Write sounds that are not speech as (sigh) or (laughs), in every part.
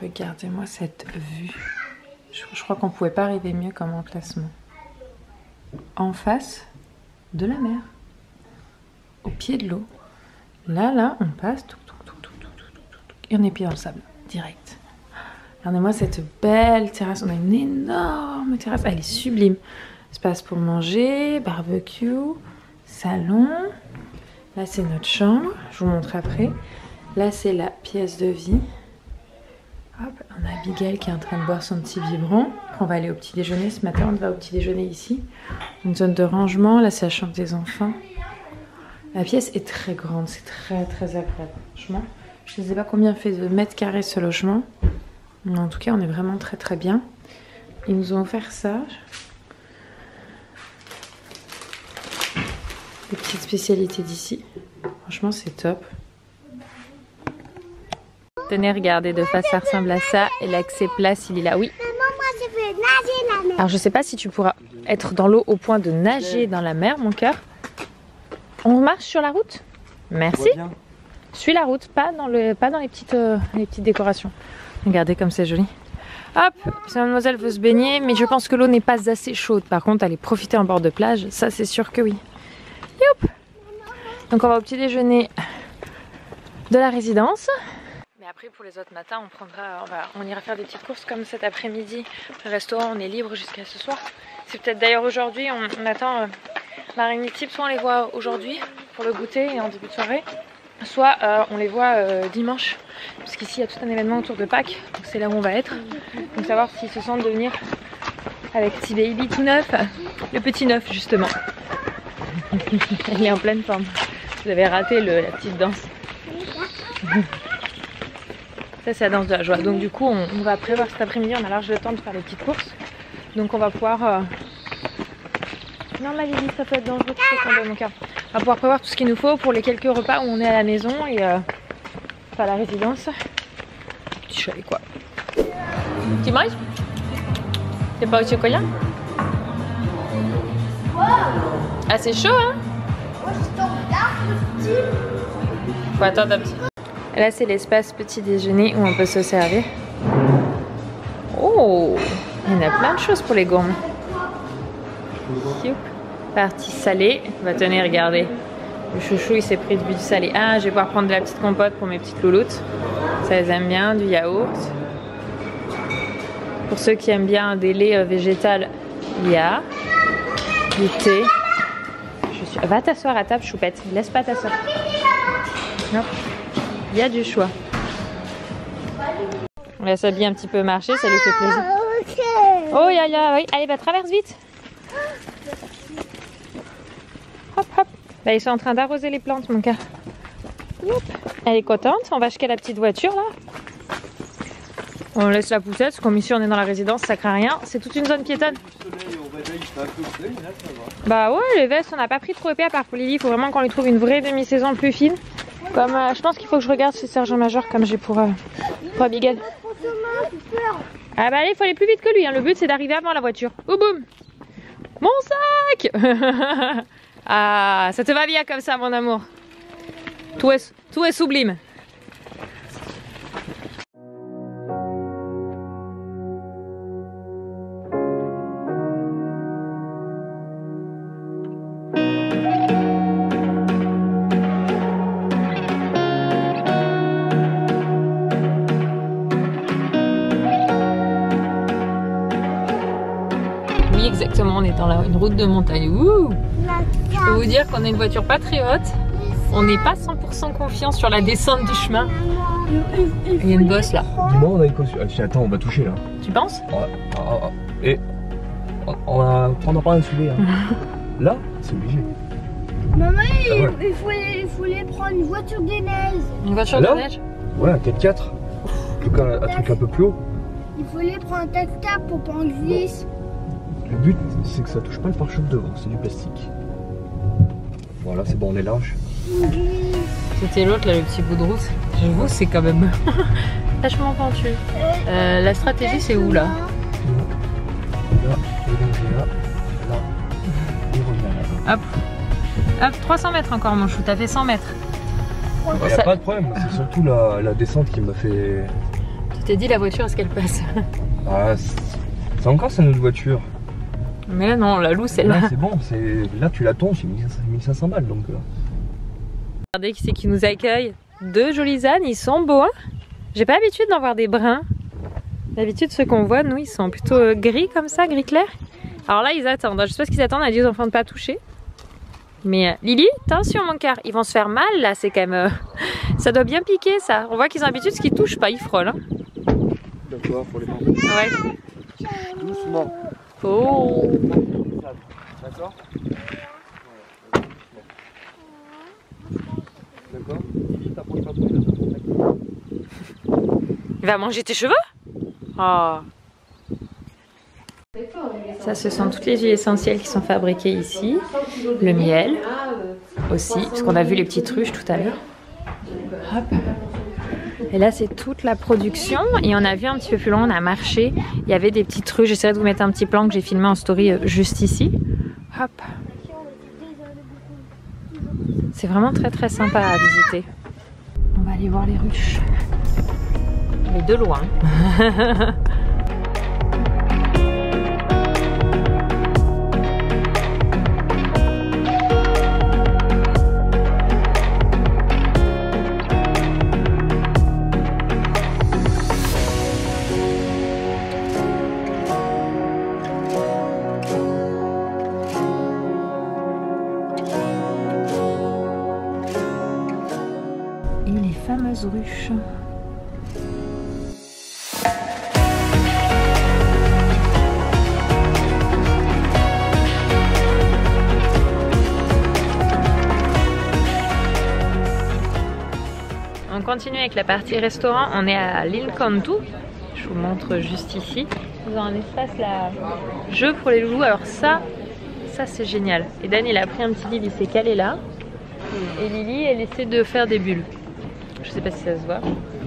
Regardez-moi cette vue. Je, crois qu'on ne pouvait pas arriver mieux comme emplacement. En face de la mer. Au pied de l'eau. Là, là, on passe. Et on est pied dans le sable. Direct. Regardez-moi cette belle terrasse. On a une énorme terrasse. Elle est sublime. Espace pour manger, barbecue, salon. Là, c'est notre chambre. Je vous montre après. Là, c'est la pièce de vie. Hop, on a Abigail qui est en train de boire son petit biberon. On va aller au petit déjeuner. Ce matin, on va au petit déjeuner ici. Une zone de rangement. Là, c'est la chambre des enfants. La pièce est très grande. C'est très, très agréable. Franchement, je ne sais pas combien fait de mètres carrés ce logement. Mais en tout cas, on est vraiment très, très bien. Ils nous ont offert ça. Les petites spécialités d'ici. Franchement, c'est top. Tenez, regardez, de face, ça ressemble à ça. Et l'accès place, il est là. Oui. Maman, moi, je veux nager la mer. Alors, je sais pas si tu pourras être dans l'eau au point de nager dans la mer, mon cœur. On marche sur la route? Merci. Suis la route, pas dans, le, pas dans les, petites, euh, les petites décorations. Regardez comme c'est joli. Hop, si mademoiselle veut se baigner, mais je pense que l'eau n'est pas assez chaude. Par contre, aller profiter en bord de plage, ça c'est sûr que oui. Youp Donc on va au petit déjeuner de la résidence. Après, pour les autres matins, on prendra, on, ira faire des petites courses comme cet après-midi. Le restaurant, on est libre jusqu'à ce soir. C'est peut-être d'ailleurs aujourd'hui, on, attend euh, l'araignée type, soit on les voit aujourd'hui pour le goûter et en début de soirée, soit euh, on les voit euh, dimanche. Parce il y a tout un événement autour de Pâques, c'est là où on va être. Donc savoir s'ils se sentent de venir avec petit baby tout neuf, le petit neuf justement. (laughs) Il est en pleine forme. Vous avez raté la petite danse. (laughs) Ça, c'est la danse de la joie. Donc, du coup, on, on va prévoir cet après-midi. On a large le temps de faire les petites courses. Donc, on va pouvoir. euh, Non, ma Lily, ça peut être dangereux tomber, mon cœur. On va pouvoir prévoir tout ce qu'il nous faut pour les quelques repas où on est à la maison et euh, pas à la résidence. Petit chalet, quoi. Tu manges? T'es pas au chocolat? Ah, c'est chaud, hein? Faut attendre un petit Là, c'est l'espace petit déjeuner où on peut se servir. Oh Il y a plein de choses pour les gourmands. Partie salée. Va tenir, regardez. Le chouchou, il s'est pris du salé. Ah, je vais pouvoir prendre de la petite compote pour mes petites louloutes. Ça, elles aiment bien. Du yaourt. Pour ceux qui aiment bien des laits euh, végétales, il y a du thé. Va t'asseoir à table, choupette. Laisse pas ta soeur. Non. Il y a du choix. On laisse Abby un petit peu marcher, ça lui fait plaisir. Ok. Oh, ya ya, oui. Allez, bah traverse vite. Hop, hop. Là, ils sont en train d'arroser les plantes, mon. Youp. Elle est contente. On va jusqu'à la petite voiture, là. On laisse la poussette, parce comme ici on est dans la résidence, ça craint rien. C'est toute une zone piétonne. Bah ouais, les vestes, on n'a pas pris trop épais à part pour Lily. Il faut vraiment qu'on lui trouve une vraie demi-saison plus fine. Comme euh, je pense qu'il faut que je regarde chez Sergent Major comme j'ai pour, euh, pour Abigail. Ah bah allez, il faut aller plus vite que lui. hein. Le but c'est d'arriver avant la voiture. Ou boum Mon sac (laughs) Ah, ça te va bien comme ça, mon amour. Tout est, tout est sublime. Route de montagne. Ouh Je peux vous dire qu'on a une voiture pas très haute. On n'est pas 100% confiant sur la descente du chemin. Il y a une bosse là. Dis-moi, on a une caution. Ah, attends, on va toucher là. Tu penses? Ah, ah, ah. Et on- on a on n'a pas un soulevé. Hein. (laughs) là, c'est obligé. Maman, il, Ah ouais. il, faut, il faut les prendre une voiture des neiges. Une voiture Là de neige? Ouais, un 4x4. En tout cas, un, un truc un peu plus haut. Il faut les prendre un tac-tac pour pas en glisse. Le but, c'est que ça touche pas le pare-choc devant, c'est du plastique. Voilà, c'est bon, on est large. C'était l'autre là, le petit bout de route. J'avoue, c'est quand même (laughs) vachement pentu. Euh, la stratégie, c'est où là? Là, et donc là, là, et revient là. Hop. Hop, 300 mètres encore, mon chou. T'as fait 100 mètres. Il n'y a Ça- pas de problème, c'est surtout la, la descente qui m'a fait. t'ai dit la voiture, est-ce qu'elle passe? Ah, c'est encore ça notre voiture. Mais là non, la loue celle-là. c'est bon, là tu l'attends, c'est 1500 balles donc. Euh. Regardez qui c'est qui nous accueille. Deux jolis ânes, ils sont beaux. Hein J'ai pas l'habitude d'en voir des bruns. D'habitude, ceux qu'on voit, nous, ils sont plutôt euh, gris comme ça, gris clair. Alors là, ils attendent. Je sais pas ce qu'ils attendent. Elle dit aux enfants de pas toucher. Mais euh, Lily, attention mon cœur, ils vont se faire mal là. C'est quand même. (laughs) ça doit bien piquer ça. On voit qu'ils ont l'habitude, ce qu'ils touchent pas, ils frôlent. Hein. D'accord, faut les Ouais. Doucement. Oh Il va manger tes cheveux? Oh ça, ce sont toutes les huiles essentielles qui sont fabriquées ici. Le miel aussi, parce qu'on a vu les petites ruches tout à l'heure. Et là, c'est toute la production. Et on a vu un petit peu plus loin, on a marché. Il y avait des petites ruches. J'essaierai de vous mettre un petit plan que j'ai filmé en story euh, juste ici. Hop. C'est vraiment très très sympa à visiter. On va aller voir les ruches. Mais de loin. (laughs) On continue avec la partie restaurant. On est à l'île. Je vous montre juste ici. Ils ont un espace là, jeu pour les loulous. Alors ça, ça c'est génial. Et Dan il a pris un petit lit, il s'est calé là. Et Lily elle essaie de faire des bulles. Je sais pas si ça se voit.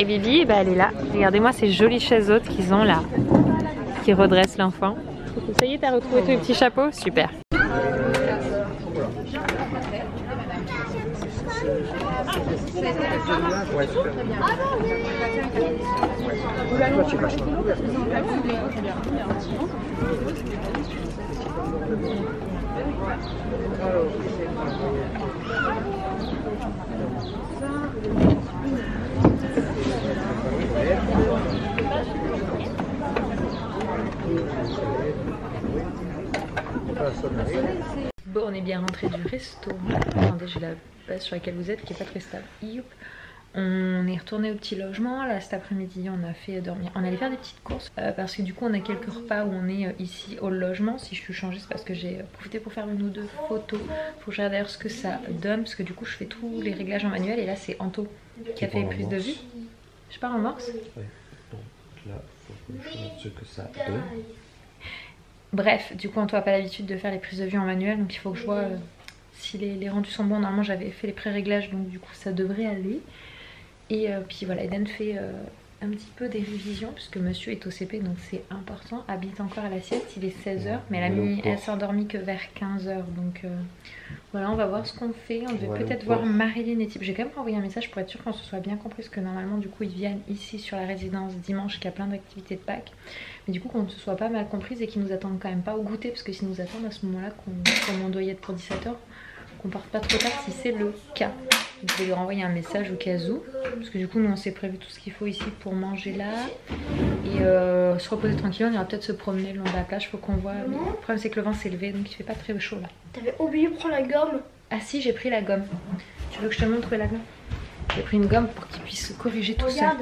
Et Bibi, bah, elle est là. Regardez-moi ces jolies chaises hautes qu'ils ont là, qui redressent l'enfant. Ça y est, t'as retrouvé tous les petits chapeaux Super. Bon, on est bien rentré du resto. Attendez, j'ai la base sur laquelle vous êtes qui est pas très stable. On est retourné au petit logement. Là, cet après-midi, on a fait dormir. On allait faire des petites courses euh, parce que du coup, on a quelques repas où on est euh, ici au logement. Si je suis changée, c'est parce que j'ai profité pour faire une ou deux photos. Faut que je d'ailleurs ce que ça donne parce que du coup, je fais tous les réglages en manuel et là, c'est Anto qui a fait les prises de vue. Je pars en morse. Donc là, faut que je ce que ça donne. Bref, du coup, on n'a pas l'habitude de faire les prises de vue en manuel, donc il faut que je vois euh, si les, rendus sont bons. Normalement, j'avais fait les pré-réglages, donc du coup, ça devrait aller. Et euh, puis voilà, Eden fait euh, un petit peu des révisions, puisque monsieur est au CP, donc c'est important. Habite encore à la sieste, il est 16h, mais elle, elle s'est endormie que vers 15h. Donc voilà, on va voir ce qu'on fait. On devait peut-être voir Marilyn et Type. J'ai quand même envoyé un message pour être sûr qu'on se soit bien compris, parce que normalement, du coup, ils viennent ici sur la résidence dimanche, qu'il y a plein d'activités de Pâques. Mais du coup qu'on ne se soit pas mal comprise et qu'ils nous attendent quand même pas au goûter parce que s'ils nous attendent à ce moment là comme on doit y être pour 17h qu'on parte pas trop tard si c'est le cas je vais lui renvoyer un message au cas où. Parce que du coup nous on s'est prévu tout ce qu'il faut ici pour manger là. Et euh, se reposer tranquille on ira peut-être se promener le long de la plage faut qu'on voit. Le problème c'est que le vent s'est levé donc il fait pas très chaud là. T'avais oublié de prendre la gomme. Ah si j'ai pris la gomme. Tu veux que je te montre la gomme? J'ai pris une gomme pour qu'il puisse corriger tout ça.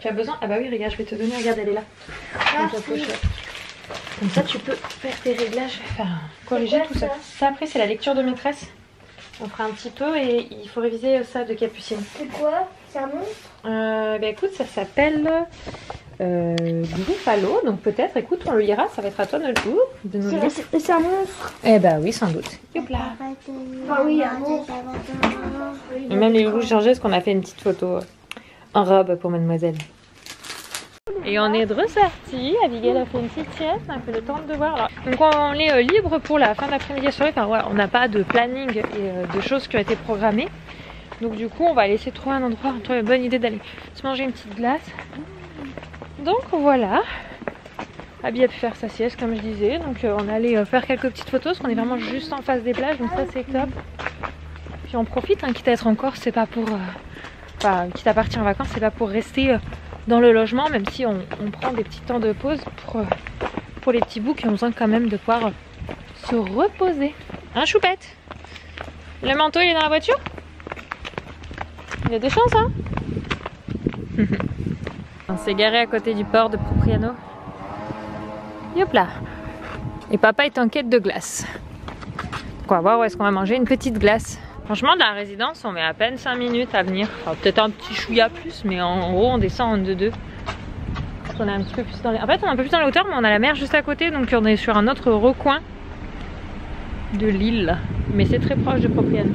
Tu as besoin? Ah bah oui, regarde, je vais te donner. Regarde, elle est là. Ah, Comme ça, tu peux faire tes réglages, enfin, corriger tout ça? Ça, après, c'est la lecture de maîtresse. On fera un petit peu et il faut réviser ça de Capucine. C'est quoi C'est un monstre? Euh, Bah écoute, ça s'appelle euh. Donc peut-être, écoute, on le lira. Ça va être à toi de, de nous lire. C'est un monstre Eh bah oui, sans doute. Ah oui, un monstre. Et même les rouges Georges, qu'on a fait une petite photo en robe pour mademoiselle. Et on est ressorti, Abigail a fait une petite sieste, on a fait le temps de voir. Donc on est euh, libre pour la fin d'après-midi soirée, enfin ouais, on n'a pas de planning et euh, de choses qui ont été programmées. Donc du coup on va laisser trouver un endroit, on trouve une bonne idée d'aller se manger une petite glace. Donc voilà. Abby a pu faire sa sieste comme je disais. Donc euh, on allait faire quelques petites photos parce qu'on est vraiment juste en face des plages. Donc ça c'est top. Puis on profite, hein, quitte à être en Corse, c'est pas pour. Enfin, quitte à partir en vacances, c'est pas pour rester dans le logement, même si on, prend des petits temps de pause pour, pour les petits bouts qui ont besoin quand même de pouvoir se reposer. Un choupette? Le manteau il est dans la voiture? Il a des chances hein? (laughs) On s'est garé à côté du port de Propriano. Hop là Et papa est en quête de glace. Va voir où est-ce qu'on va manger une petite glace. Franchement, de la résidence, on met à peine 5 minutes à venir. Enfin, peut-être un petit chouïa plus, mais en gros, on descend en 2-2. On est un petit peu plus dans les... En fait, on est un peu plus dans la hauteur, mais on a la mer juste à côté, donc on est sur un autre recoin de l'île. Mais c'est très proche de Propriano.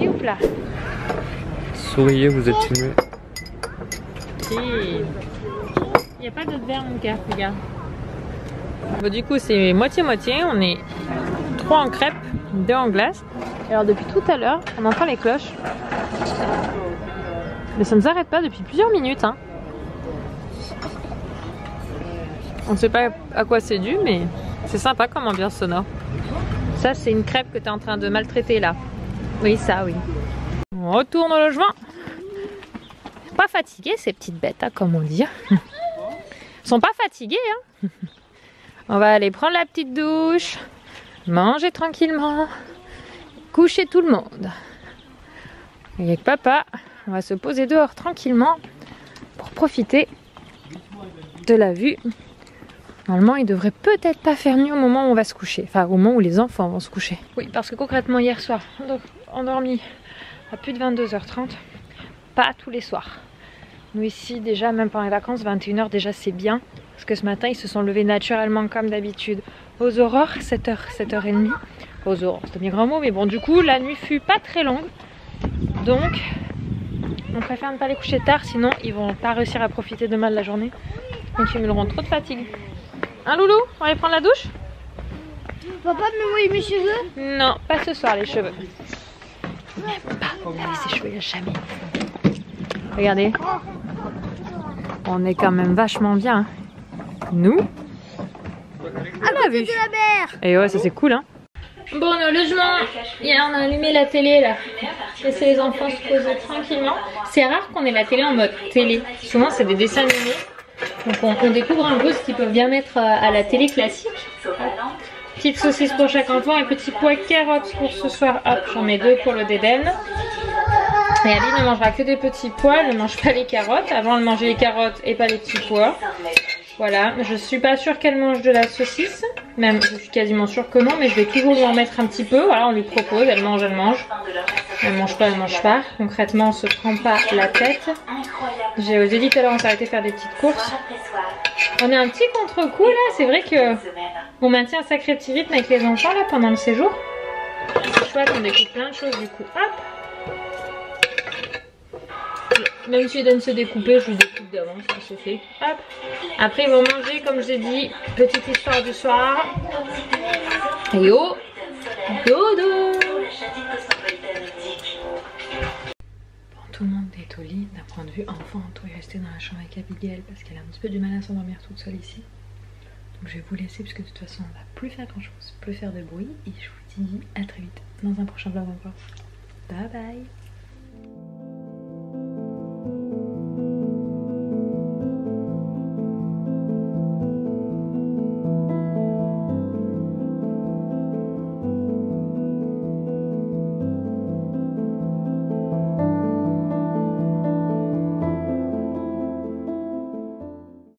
Youp là Souriez, vous êtes filmé. Il n'y a pas d'autre verre, mon cœur, regarde. Bon, du coup, c'est moitié-moitié. On est trois en crêpes, deux en glace. Alors, depuis tout à l'heure, on entend les cloches. Mais ça ne s'arrête pas depuis plusieurs minutes. Hein. On ne sait pas à quoi c'est dû, mais c'est sympa comme ambiance sonore. Ça, c'est une crêpe que tu es en train de maltraiter là. Oui, ça, oui. On retourne au logement. Pas fatiguées, ces petites bêtes, hein, comme on dit. Elles sont pas fatiguées. Hein. On va aller prendre la petite douche, manger tranquillement, coucher tout le monde. Avec papa, on va se poser dehors tranquillement pour profiter de la vue. Normalement, il devrait peut-être pas faire nuit au moment où on va se coucher. Enfin, au moment où les enfants vont se coucher. Oui, parce que concrètement, hier soir, on a endormi à plus de 22h30. Pas tous les soirs. Nous ici, déjà, même pendant les vacances, 21h déjà c'est bien. Parce que ce matin, ils se sont levés naturellement comme d'habitude. Aux aurores, 7h, 7h30. Aux aurores, c'est bien grand mot, mais bon, du coup, la nuit fut pas très longue. Donc, on préfère ne pas les coucher tard, sinon ils vont pas réussir à profiter demain de la journée. Donc ils auront trop de fatigue. Hein loulou On va aller prendre la douche? Papa, mais moi, mes cheveux Non, pas ce soir les cheveux. Il n'aime pas laver ses cheveux, il a jamais. Regardez. On est quand même vachement bien. hein. Nous? Vue. la mer Et ouais, ça c'est cool hein. Bon, au logement. Hier, on a allumé la télé là. Laisser les enfants se poser tranquillement. C'est rare qu'on ait la télé en mode télé. Souvent, c'est des dessins animés. Donc, on, découvre un peu ce qu'ils peuvent bien mettre à, à la télé classique. Petite saucisse pour chaque enfant et petit pois carottes pour ce soir. Hop, j'en mets deux pour le déden. Et Ali ne mangera que des petits pois, elle ne mange pas les carottes. Avant, elle mangeait les carottes et pas les petits pois. Voilà, je suis pas sûre qu'elle mange de la saucisse. Même, je suis quasiment sûre que non, mais je vais toujours lui en mettre un petit peu. Voilà, on lui propose, elle mange, elle mange. Elle mange pas, elle mange pas. Concrètement, on se prend pas la tête. J'ai osé dit tout à l'heure, on s'est arrêté faire des petites courses. On a un petit contre-coup là, c'est vrai que on maintient un sacré petit rythme avec les enfants là pendant le séjour. C'est chouette, on découvre plein de choses du coup. Hop Même si donne se découper, je lui découpe d'avance, ça se fait. Hop Après ils vont manger comme je l'ai dit, petite histoire du soir. Et oh Dodo Bon, tout le monde est au lit d'un point de vue enfant. Toi est resté dans la chambre avec Abigail parce qu'elle a un petit peu du mal à s'endormir toute seule ici. Donc je vais vous laisser parce que de toute façon on va plus faire grand chose, plus faire de bruit. Et je vous dis à très vite dans un prochain vlog encore. Bye bye